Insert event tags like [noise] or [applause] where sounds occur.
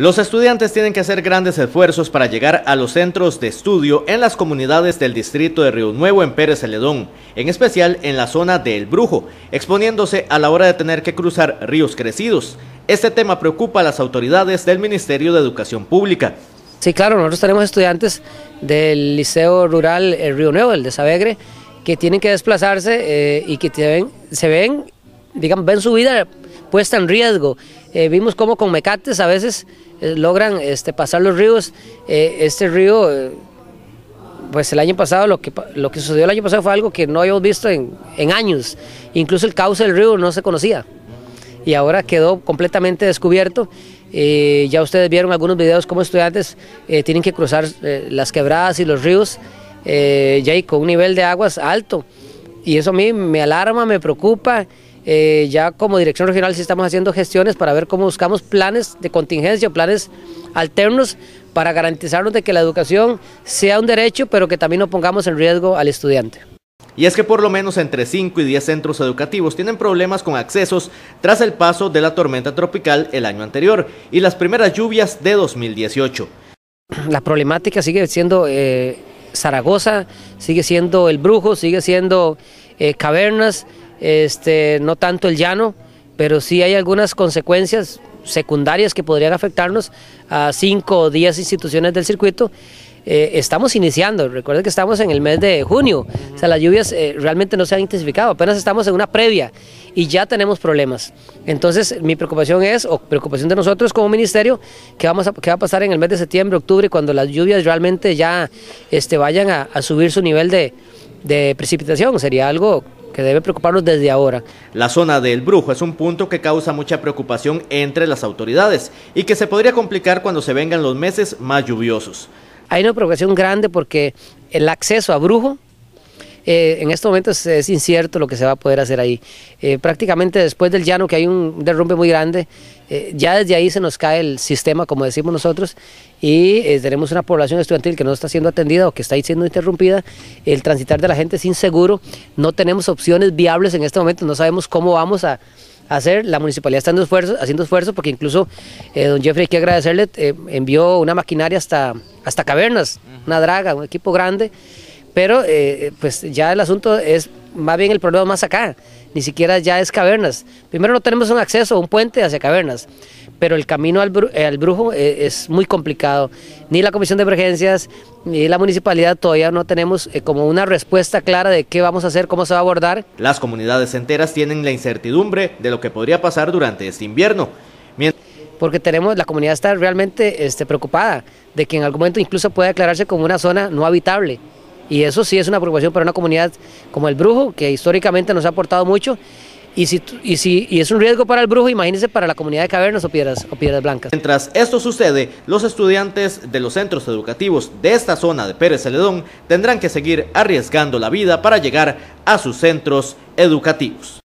Los estudiantes tienen que hacer grandes esfuerzos para llegar a los centros de estudio en las comunidades del distrito de Río Nuevo en Pérez Celedón, en especial en la zona de El Brujo, exponiéndose a la hora de tener que cruzar ríos crecidos. Este tema preocupa a las autoridades del Ministerio de Educación Pública. Sí, claro, nosotros tenemos estudiantes del Liceo Rural El Río Nuevo, el de Sabegre, que tienen que desplazarse eh, y que se ven, digamos, ven su vida puesta en riesgo. Eh, vimos cómo con mecates a veces eh, logran este, pasar los ríos. Eh, este río, eh, pues el año pasado, lo que, lo que sucedió el año pasado fue algo que no habíamos visto en, en años. Incluso el cauce del río no se conocía y ahora quedó completamente descubierto. Eh, ya ustedes vieron algunos videos como estudiantes eh, tienen que cruzar las quebradas y los ríos ya con un nivel de aguas alto. Y eso a mí me alarma, me preocupa. Eh, ya como dirección regional sí estamos haciendo gestiones para ver cómo buscamos planes de contingencia, planes alternos para garantizarnos de que la educación sea un derecho, pero que también no pongamos en riesgo al estudiante. Y es que por lo menos entre 5 y 10 centros educativos tienen problemas con accesos tras el paso de la tormenta tropical el año anterior y las primeras lluvias de 2018. [clears throat] La problemática sigue siendo eh, Zaragoza, sigue siendo El Brujo, sigue siendo eh, Cavernas, este, no tanto el llano, pero sí hay algunas consecuencias secundarias que podrían afectarnos a cinco o diez instituciones del circuito. Eh, estamos iniciando, recuerden que estamos en el mes de junio, o sea, las lluvias eh, realmente no se han intensificado, apenas estamos en una previa y ya tenemos problemas. Entonces, mi preocupación es, o preocupación de nosotros como ministerio, que, vamos a, qué va a pasar en el mes de septiembre, octubre, cuando las lluvias realmente ya este, vayan a, subir su nivel de precipitación, sería algo que debe preocuparnos desde ahora. La zona del Brujo es un punto que causa mucha preocupación entre las autoridades y que se podría complicar cuando se vengan los meses más lluviosos. Hay una preocupación grande porque el acceso a Brujo eh, en estos momentos es incierto lo que se va a poder hacer ahí. Eh, prácticamente después del llano, que hay un derrumbe muy grande, eh, ya desde ahí se nos cae el sistema, como decimos nosotros, y eh, tenemos una población estudiantil que no está siendo atendida o que está siendo interrumpida. El transitar de la gente es inseguro, no tenemos opciones viables en este momento, no sabemos cómo vamos a hacer. La municipalidad está haciendo esfuerzos, haciendo esfuerzos porque incluso don Jeffrey, hay que agradecerle, envió una maquinaria hasta, hasta Cavernas, una draga, un equipo grande pero eh, pues ya el asunto es más bien el problema más acá, ni siquiera ya es cavernas. Primero no tenemos un acceso, un puente hacia cavernas, pero el camino al, bru al brujo eh, es muy complicado. Ni la Comisión de Emergencias, ni la municipalidad todavía no tenemos eh, como una respuesta clara de qué vamos a hacer, cómo se va a abordar. Las comunidades enteras tienen la incertidumbre de lo que podría pasar durante este invierno. Mientras porque tenemos, la comunidad está realmente este, preocupada de que en algún momento incluso pueda declararse como una zona no habitable. Y eso sí es una preocupación para una comunidad como el Brujo, que históricamente nos ha aportado mucho. Y si, y si y es un riesgo para el brujo, imagínense para la comunidad de cavernas o piedras, o piedras blancas. Mientras esto sucede, los estudiantes de los centros educativos de esta zona de Pérez Celedón tendrán que seguir arriesgando la vida para llegar a sus centros educativos.